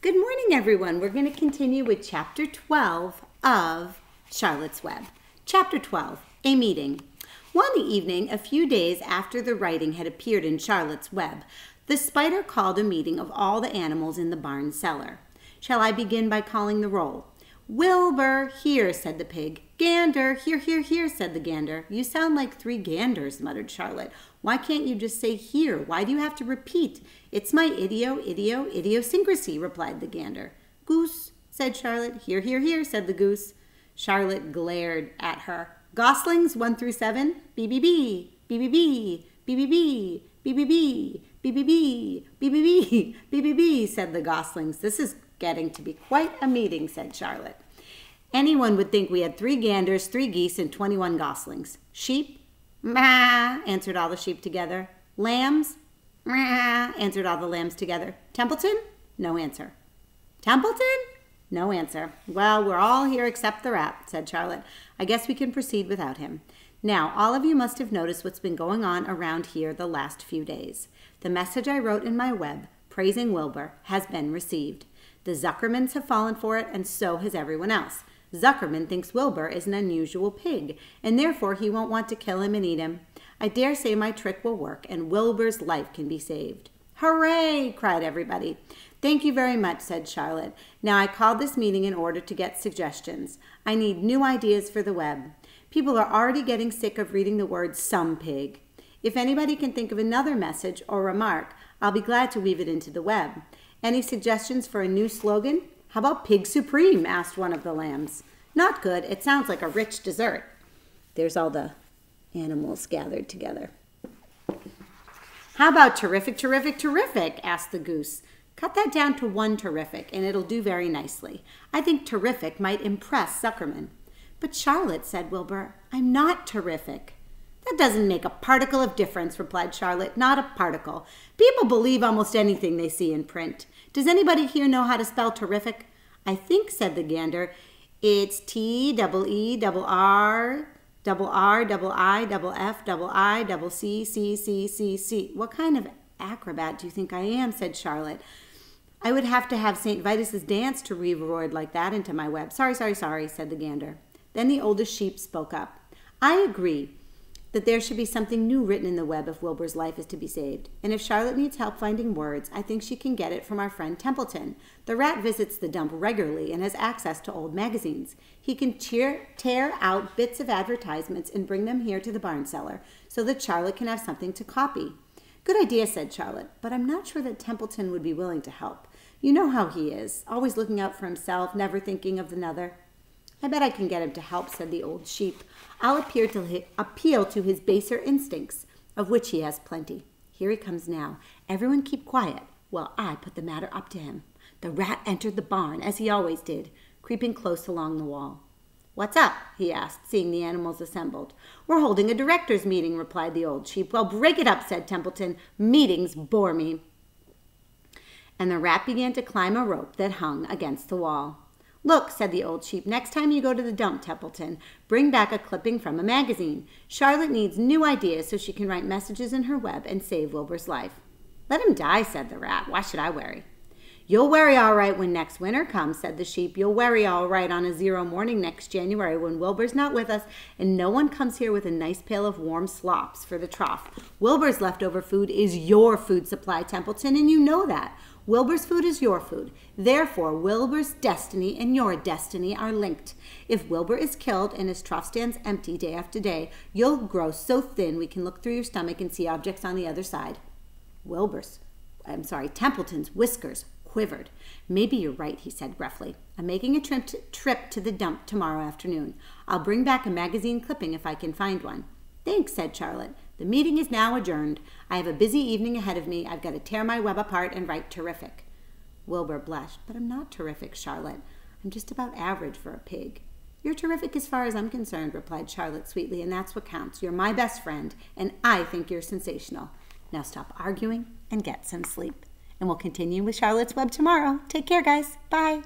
Good morning, everyone. We're going to continue with chapter 12 of Charlotte's Web. Chapter 12 A Meeting. One evening, a few days after the writing had appeared in Charlotte's Web, the spider called a meeting of all the animals in the barn cellar. Shall I begin by calling the roll? Wilbur, here, said the pig. Gander, here, here, here, said the gander. You sound like three ganders, muttered Charlotte. Why can't you just say here? Why do you have to repeat? It's my idio, idio, idiosyncrasy, replied the gander. Goose, said Charlotte. Here, here, here, said the goose. Charlotte glared at her. Goslings, one through seven. BBB, BBB, BBB, BBB, BBB, BBB, BBB, said the goslings. This is getting to be quite a meeting, said Charlotte. Anyone would think we had three ganders, three geese, and 21 goslings. Sheep, Ma, answered all the sheep together. Lambs? Ma, answered all the lambs together. Templeton? No answer. Templeton? No answer. Well, we're all here except the rat, said Charlotte. I guess we can proceed without him. Now, all of you must have noticed what's been going on around here the last few days. The message I wrote in my web, praising Wilbur, has been received. The Zuckermans have fallen for it, and so has everyone else. Zuckerman thinks Wilbur is an unusual pig, and therefore he won't want to kill him and eat him. I dare say my trick will work, and Wilbur's life can be saved. Hooray! cried everybody. Thank you very much, said Charlotte. Now I called this meeting in order to get suggestions. I need new ideas for the web. People are already getting sick of reading the word some pig. If anybody can think of another message or remark, I'll be glad to weave it into the web. Any suggestions for a new slogan? How about Pig Supreme? asked one of the lambs. Not good. It sounds like a rich dessert. There's all the animals gathered together. How about terrific, terrific, terrific? asked the goose. Cut that down to one terrific, and it'll do very nicely. I think terrific might impress Zuckerman. But Charlotte, said Wilbur, I'm not terrific. That doesn't make a particle of difference, replied Charlotte. Not a particle. People believe almost anything they see in print. Does anybody here know how to spell terrific? I think, said the gander, it's T double E double R double R double I double F double I double C C C C C. What kind of acrobat do you think I am? said Charlotte. I would have to have St. Vitus's dance to word like that into my web. Sorry, sorry, sorry, said the gander. Then the oldest sheep spoke up. I agree that there should be something new written in the web if Wilbur's life is to be saved. And if Charlotte needs help finding words, I think she can get it from our friend Templeton. The rat visits the dump regularly and has access to old magazines. He can cheer, tear out bits of advertisements and bring them here to the barn cellar so that Charlotte can have something to copy. Good idea, said Charlotte, but I'm not sure that Templeton would be willing to help. You know how he is, always looking out for himself, never thinking of another. I bet I can get him to help, said the old sheep. I'll appeal to his baser instincts, of which he has plenty. Here he comes now. Everyone keep quiet while I put the matter up to him. The rat entered the barn, as he always did, creeping close along the wall. What's up? he asked, seeing the animals assembled. We're holding a directors' meeting, replied the old sheep. Well, break it up, said Templeton. Meetings bore me. And the rat began to climb a rope that hung against the wall. Look, said the old sheep, next time you go to the dump, Templeton, bring back a clipping from a magazine. Charlotte needs new ideas so she can write messages in her web and save Wilbur's life. Let him die, said the rat. Why should I worry? You'll worry all right when next winter comes, said the sheep. You'll worry all right on a zero morning next January when Wilbur's not with us and no one comes here with a nice pail of warm slops for the trough. Wilbur's leftover food is your food supply, Templeton, and you know that. Wilbur's food is your food. Therefore, Wilbur's destiny and your destiny are linked. If Wilbur is killed and his trough stands empty day after day, you'll grow so thin we can look through your stomach and see objects on the other side. Wilbur's, I'm sorry, Templeton's whiskers quivered. Maybe you're right, he said gruffly. I'm making a trip to, trip to the dump tomorrow afternoon. I'll bring back a magazine clipping if I can find one. Thanks, said Charlotte. The meeting is now adjourned. I have a busy evening ahead of me. I've got to tear my web apart and write terrific. Wilbur blushed. But I'm not terrific, Charlotte. I'm just about average for a pig. You're terrific as far as I'm concerned, replied Charlotte sweetly, and that's what counts. You're my best friend, and I think you're sensational. Now stop arguing and get some sleep. And we'll continue with Charlotte's Web tomorrow. Take care, guys. Bye.